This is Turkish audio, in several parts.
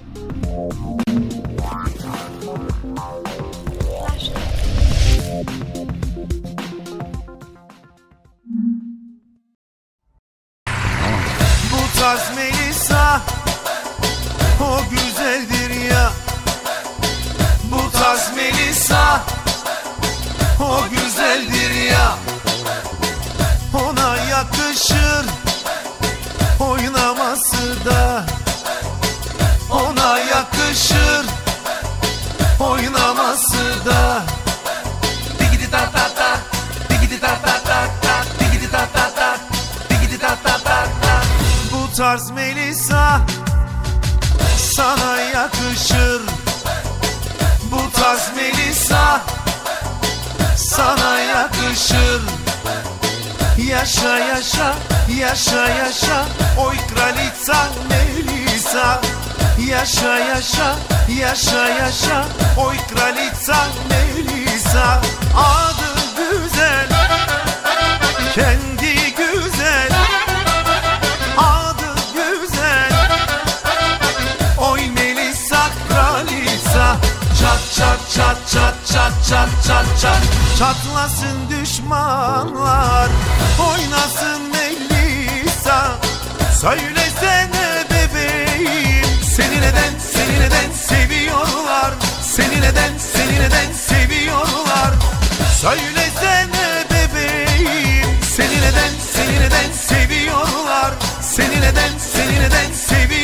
Bu Oynaması da? Digidi ta ta ta Digidi ta ta ta ta Digidi ta ta ta Digidi ta ta ta ta. Bu tarz Melisa Sana yakışır. Bu tarz Melisa Sana yakışır. Yaşa yaşa yaşa yaşa. Oy kralica Melisa Yaşa yaşa yaşa yaşa. Oy kralica Melisa Adı güzel. Kendi güzel. Adı güzel. Oy Melisa kraliça. Çat çat çat çat çat çat çat çat. Çatlasın düşmanlar. Oynasın Melisa. Söylesene Seni neden seni neden seviyorlar? Seni neden seni neden seviyorlar? Söylesene bebeğim. Seni neden seni neden seviyorlar? Seni neden seni neden seviyorlar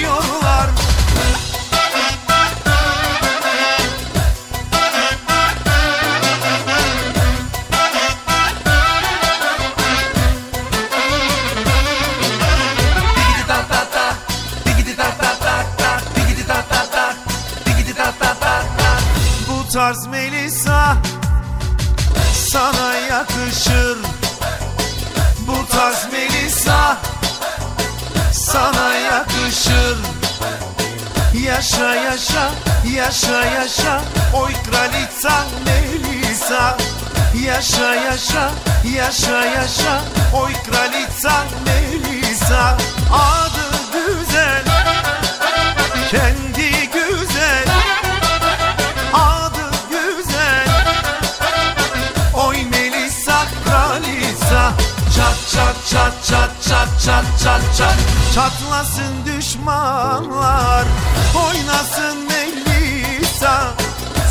tarz Melisa. Sana yakışır. Bu tarz Melisa. Sana yakışır. Yaşa yaşa yaşa yaşa. Oy kralica Melisa. Yaşa yaşa yaşa yaşa. Oy kralica Melisa çat çat çat çat çat çat. Çatlasın düşmanlar Oynasın Melisa.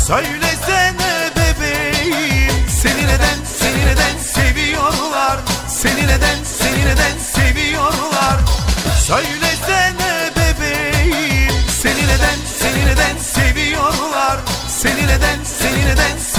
Söylesene bebeğim Seni neden seni neden seviyorlar? Seni neden seni neden seviyorlar? Söylesene bebeğim Seni neden seni neden seviyorlar? Seni neden seni neden seviyorlar